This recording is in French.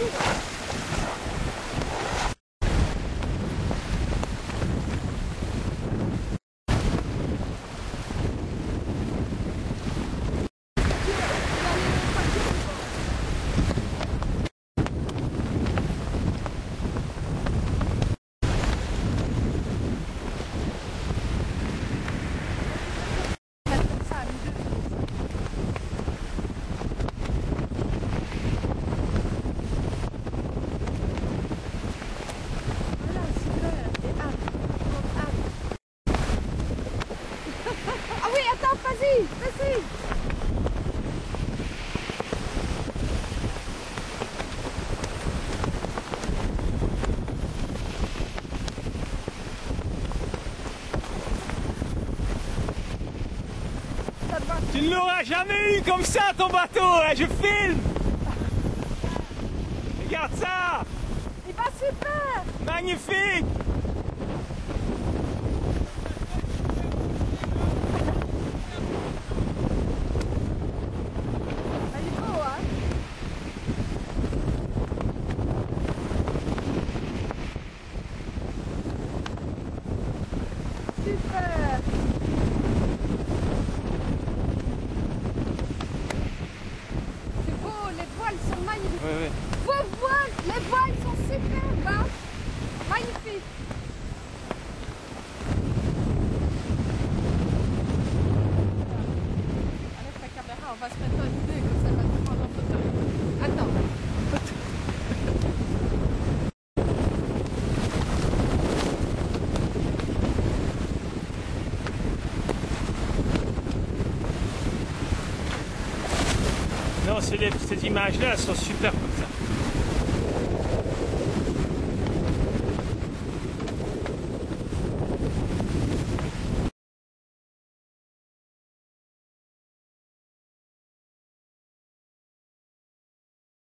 Thank you. Vas-y, vas-y. Tu ne l'auras jamais eu comme ça ton bateau, hein, je filme. Regarde ça. Il va super. Magnifique Super ces, images-là, sont super comme ça.